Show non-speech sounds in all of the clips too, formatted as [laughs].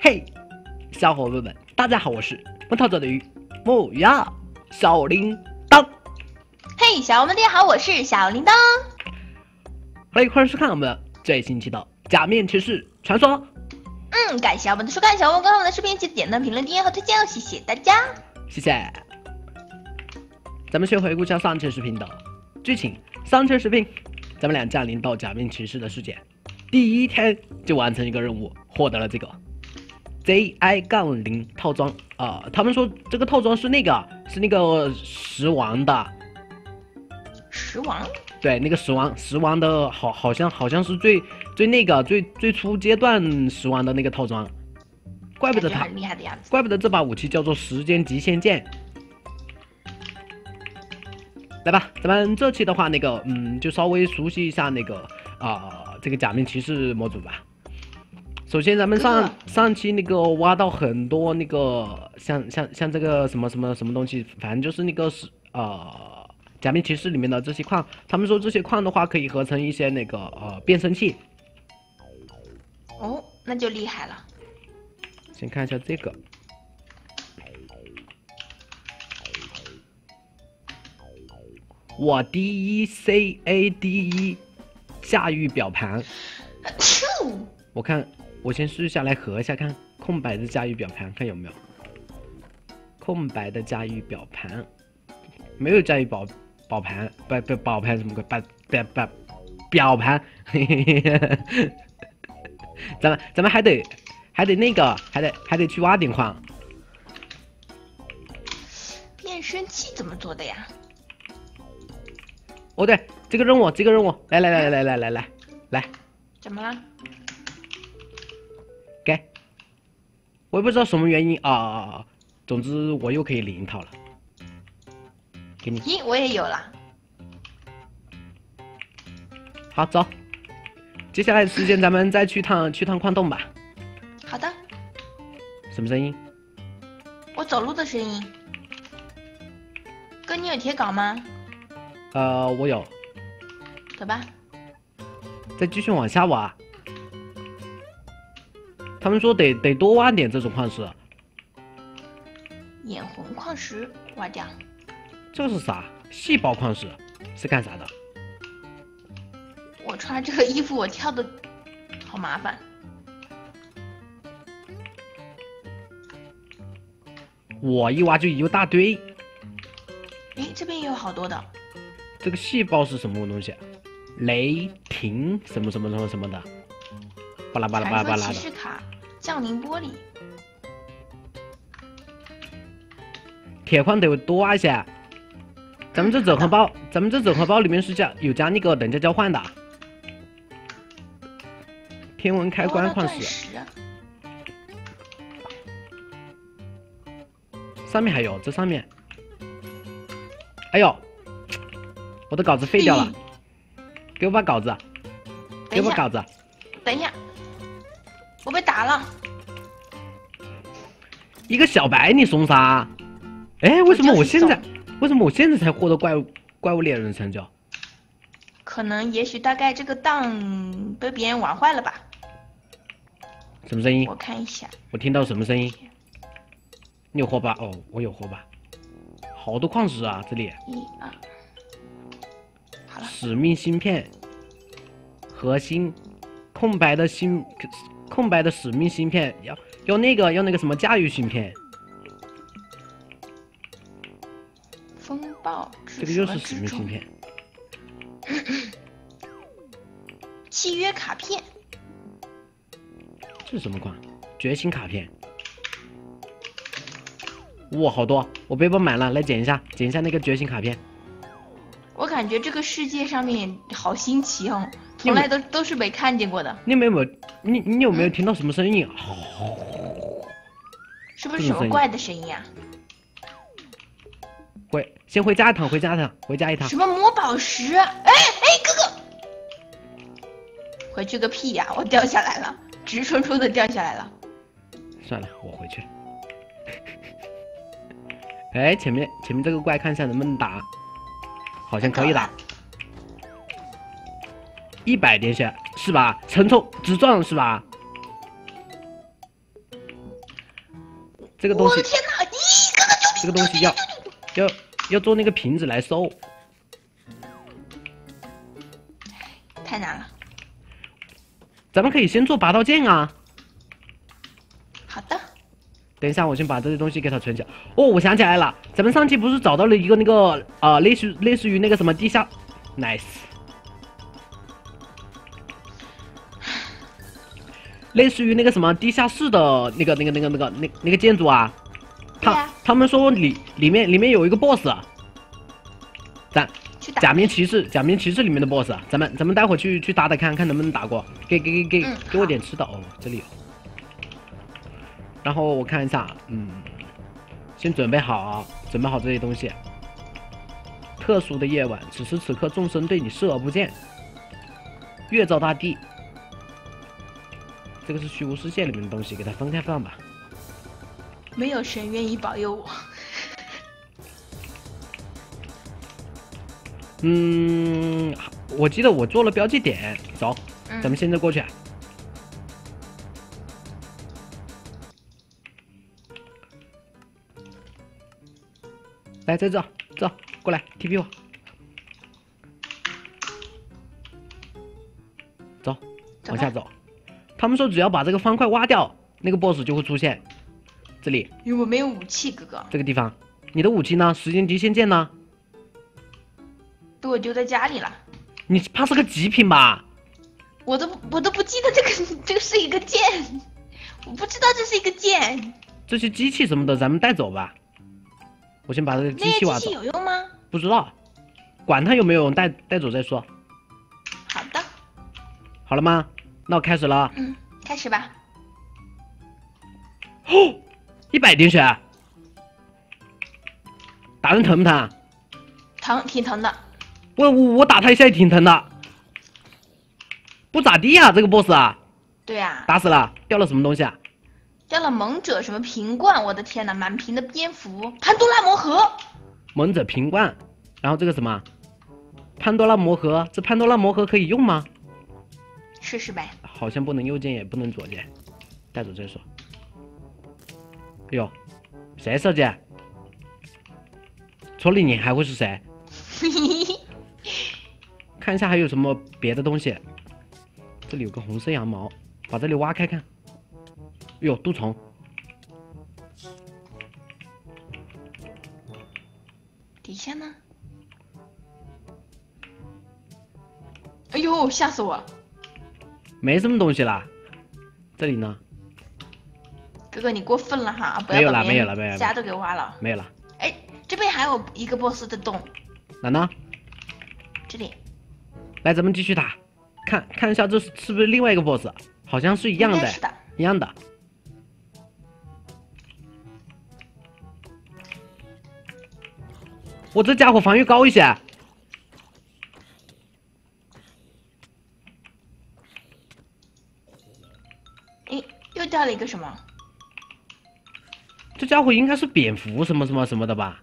嘿，小伙伴们，大家好，我是木头做的鱼木呀小铃铛。嘿，小伙伴们，大家好，我是小铃铛。欢迎，一块儿收看我们最新期的《假面骑士传说》。嗯，感谢小伙伴的收看，小伙伴观看我们的视频，记得点赞、评论、订阅和推荐哦，谢谢大家。谢谢。咱们先回顾一下上期视频的剧情。上期视频，咱们俩降临到假面骑士的世界，第一天就完成一个任务，获得了这个 ZI 杠零套装啊、他们说这个套装是那个是那个十王的，十王，对，那个十王十王的好好像好像是最最那个最最初阶段十王的那个套装，怪不得他感觉很厉害的样子。怪不得这把武器叫做时间极限剑。来吧，咱们这期的话，那个，嗯，就稍微熟悉一下那个啊、这个假面骑士模组吧。首先，咱们上上期那个挖到很多那个像像像这个什么什么什么东西，反正就是那个是呃假面骑士里面的这些矿，他们说这些矿的话可以合成一些那个呃变声器。哦，那就厉害了。先看一下这个，我 D E C A D E 驾驭表盘，我看我先试下来合一下看，空白的驾驭表盘看有没有，空白的驾驭表盘，没有驾驭宝宝盘，不不宝盘什么鬼，把不不表盘，嘿嘿嘿嘿咱们咱们还得还得那个还得还得去挖点矿。变声器怎么做的呀？哦，对，这个任务，这个任务，来来来来来来来来，怎么了？我也不知道什么原因啊！总之我又可以领一套了，给你，咦，我也有了。好走。接下来的时间咱们再去趟去趟矿洞吧。好的，什么声音？我走路的声音。哥，你有铁镐吗？呃，我有，走吧。再继续往下挖。他们说得得多挖点这种矿石，眼红矿石挖掉。这是啥？细胞矿石是干啥的？我穿这个衣服，我跳的好麻烦。我一挖就一大堆。诶，这边也有好多的。这个细胞是什么东西？雷霆什么什么什么什么的，巴拉巴拉巴拉巴拉的。骑士卡，降临玻璃。铁矿得多挖一些。咱们这整合包，[laughs] 咱们这整合包里面是加有加那个等价交换的。天文开关矿石。上面还有，这上面。哎呦，我的稿子废掉了，[laughs] 给我把稿子，给我把稿子。等一下，我被打了。一个小白你怂啥？哎，为什么我现在，为什么我现在才获得怪物怪物猎人的成就？可能也许大概这个档被别人玩坏了吧？什么声音我？看一下，我听到什么声音？你有火把？哦，我有火把。好多矿石啊，这里一二，好了，使命芯片，核心，空白的芯，空白的使命芯片，要要那个要那个什么驾驭芯片，风暴，这个又是使命芯片。契约卡片，这是什么款？觉醒卡片。哇，好多！我背包满了，来捡一下，捡一下那个觉醒卡片。我感觉这个世界上面好新奇哦，从来都都是没看见过的，你有没有？你你有没有听到什么声音啊？是不是什么怪的声音啊？回先回家一趟，回家一趟，回家一趟什。么魔宝石？哎哎，哥哥，回去个屁呀、我掉下来了，直冲冲的掉下来了。算了，我回去。[laughs] 哎，前面前面这个怪看一下能不能打，好像可以打。一百点血是吧？承重直撞是吧？这个东西！这个东西要要要做那个瓶子来收。太难了。咱们可以先做拔刀剑啊。好的，等一下，我先把这些东西给它存起来。哦，我想起来了，咱们上期不是找到了一个那个呃，类似类似于那个什么地下，nice，类似于那个什么地下室的那个那个那个那个那那个建筑啊。他、啊他们说里里面里面有一个 boss，啊咱。假面骑士假面骑士里面的 boss，啊咱们咱们待会儿去去打打看看能不能打过。给给给给嗯给我点吃的哦，这里有。然后我看一下，嗯，先准备好，准备好这些东西。特殊的夜晚，此时此刻众生对你视而不见。月照大地，这个是虚无世界里面的东西，给它分开放吧。没有神愿意保佑我。[laughs] 嗯，我记得我做了标记点，走，嗯咱们现在过去。来，在这，这，过来，TP 我。走，往下走。他们说只要把这个方块挖掉，那个 BOSS 就会出现。这里，因为我没有武器，哥哥，这个地方，你的武器呢？时间极限剑呢？被我丢在家里了。你怕是个极品吧？我都我都不记得这个 [laughs] 这个是一个剑，我不知道这是一个剑。这些机器什么的，咱们带走吧。我先把这个机器挖走机器。有用吗？不知道，管它有没有用，带带走再说。好的，好了吗？那我开始了。嗯，开始吧。哦，一百点血，打人疼不疼？疼，挺疼的。我我我打他一下也挺疼的，不咋地呀、这个 boss 啊，对啊，打死了，掉了什么东西啊？掉了猛者什么瓶罐，我的天呐，满屏的蝙蝠，潘多拉魔盒。猛者瓶罐，然后这个什么，潘多拉魔盒，这潘多拉魔盒可以用吗？试试呗。好像不能右键，也不能左键，带走再说。哎呦，谁设计？除了你还会是谁？[laughs] 看一下还有什么别的东西。这里有个红色羊毛，把这里挖开看。哟，杜虫，底下呢？哎呦，吓死我了！没什么东西啦。这里呢？哥哥，你过分了哈！不没有啦要把别没有了没有了家都给挖了。没有了。哎，这边还有一个 boss 的洞，哪呢？这里来，咱们继续打，看看一下这是是不是另外一个 boss？好像是一样的，是的。一样的。我这家伙防御高一些，哎，又掉了一个什么？这家伙应该是蝙蝠什么什么什么的吧？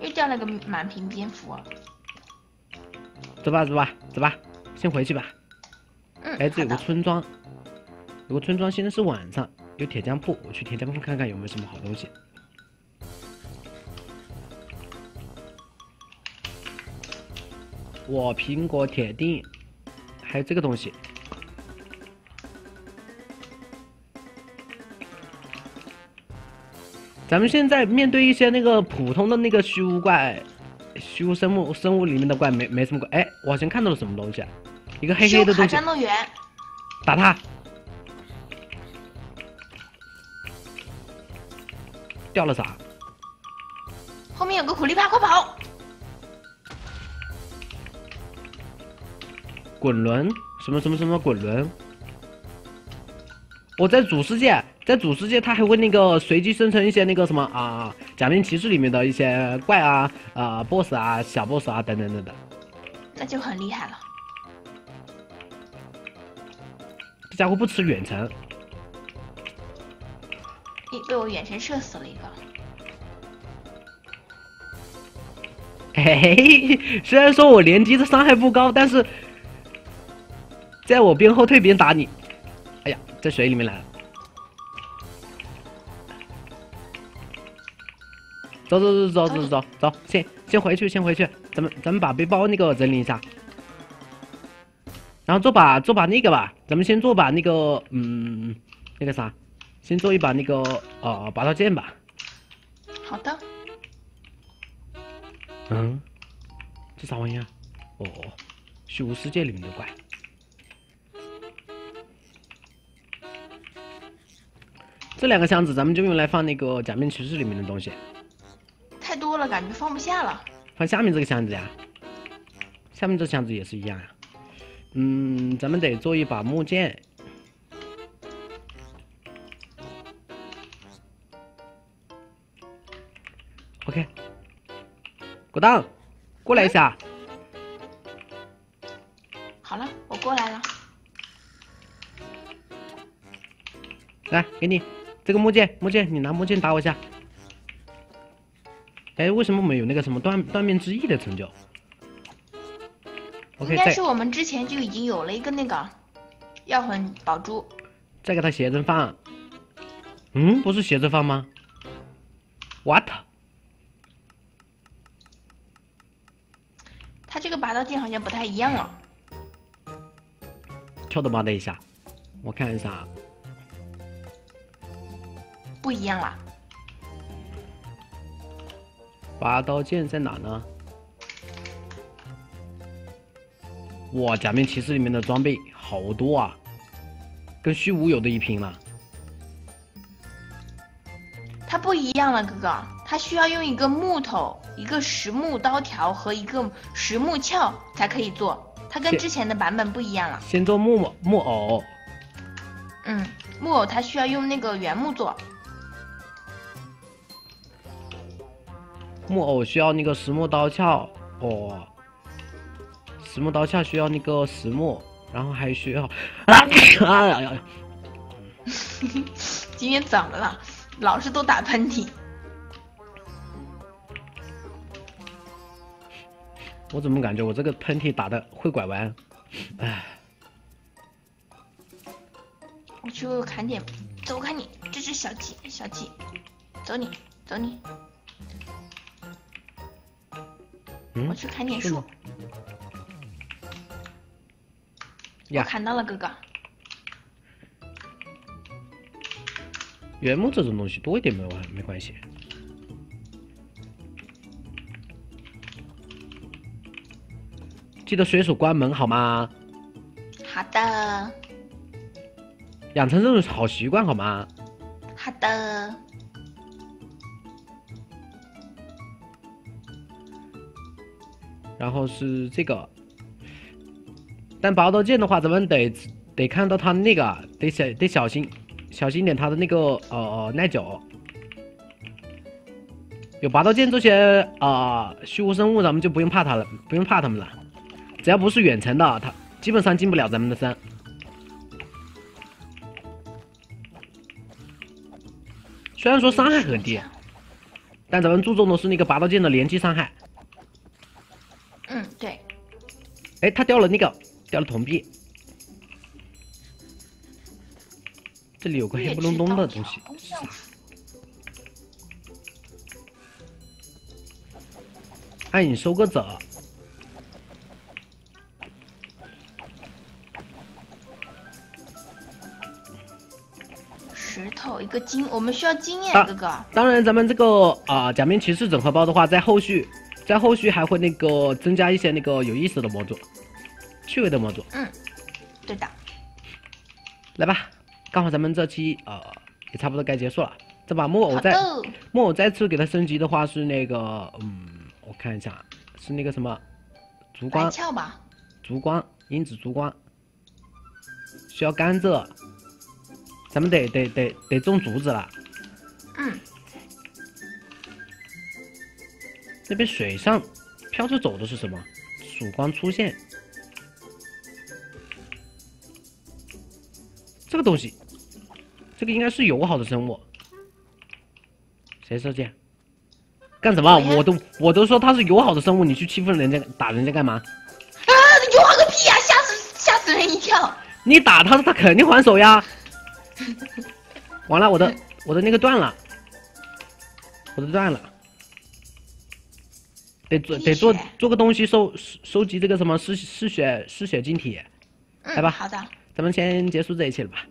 又掉了个满屏蝙蝠。走吧走吧走吧，先回去吧。嗯，哎，这有个村庄，有个村庄，现在是晚上，有铁匠铺，我去铁匠铺看看有没有什么好东西。我苹果铁锭，还有这个东西。咱们现在面对一些那个普通的那个虚无怪、虚无生物生物里面的怪，没没什么怪。哎，我好像看到了什么东西啊，一个黑黑的东西，战斗员，打他！掉了啥？后面有个苦力怕，快跑！滚轮？什么什么什么滚轮？我在主世界，在主世界，它还会那个随机生成一些那个什么啊，假面骑士里面的一些怪啊啊 boss 啊小 boss 啊等等等等。那就很厉害了。这家伙不吃远程，咦，被我远程射死了一个。嘿嘿嘿，虽然说我连击的伤害不高，但是在我边后退边打你，哎呀，在水里面来了。走走走走走走走，先先回去，先回去，咱们咱们把背包那个整理一下，然后做把做把那个吧，咱们先做把那个嗯那个啥，先做一把那个呃拔刀剑吧。好的。嗯，这啥玩意儿？哦，虚无世界里面的怪。这两个箱子咱们就用来放那个假面骑士里面的东西。太多了，感觉放不下了。放下面这个箱子呀，下面这箱子也是一样呀。嗯，咱们得做一把木剑。OK，果当，过来一下。好了，我过来了。来，给你这个木剑，木剑，你拿木剑打我一下。哎，为什么没有那个什么断断面之翼的成就？OK，应该是我们之前就已经有了一个那个药魂宝珠。再给它斜着放。嗯，不是斜着放吗？What？他这个拔刀剑好像不太一样哦。跳的吧，的一下，我看一下。不一样啦。拔刀剑在哪呢？哇，假面骑士里面的装备好多啊，跟虚无有的一拼了。它不一样了，哥哥，它需要用一个木头、一个实木刀条和一个实木鞘才可以做，它跟之前的版本不一样了。先做木木偶。嗯，木偶它需要用那个原木做。木偶需要那个实木刀鞘哦，实木刀鞘需要那个实木，然后还需要啊呀呀！[laughs] 今天怎么了？老是都打喷嚏。我怎么感觉我这个喷嚏打的会拐弯？哎，我去砍点，走开你！这只小鸡，小鸡，走你，走你。我去砍点树。我砍到了，哥哥。原木这种东西多一点没完没关系。记得随手关门好吗？好的。养成这种好习惯好吗？好的。然后是这个，但拔刀剑的话，咱们得得看到他那个，得小得小心小心点他的那个呃耐久。有拔刀剑这些啊虚无生物，咱们就不用怕他了，不用怕他们了。只要不是远程的，他基本上进不了咱们的山。虽然说伤害很低，但咱们注重的是那个拔刀剑的连击伤害。嗯，对。哎，他掉了那个，掉了铜币。这里有个黑不隆咚的东西。暗影收割者。石头，一个金，我们需要经验，哥哥。当然，咱们这个啊假面骑士整合包的话，在后续。在后续还会那个增加一些那个有意思的模组，趣味的模组。嗯，对的。来吧，刚好咱们这期呃也差不多该结束了。这把木偶再木偶再次给它升级的话是那个嗯，我看一下是那个什么烛光吧？烛光因子烛光需要甘蔗，咱们得得得得种竹子了。嗯。那边水上飘着走的是什么？曙光出现，这个东西，这个应该是友好的生物。谁射箭？干什么？我都我都说他是友好的生物，你去欺负人家打人家干嘛？啊！友好个屁呀！吓死吓死人一跳！你打他，他肯定还手呀。完了，我的我的那个断了，我的断了。得做得做做个东西收收收集这个什么失失血失血晶体。来嗯，吧好的，咱们先结束这一期了吧。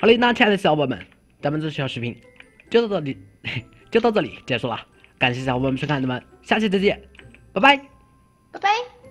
好嘞，那亲爱的小伙伴们，咱们这小视频就到这里，就到这里结束了。感谢小伙伴们收看，咱们下期再见，拜拜。拜拜。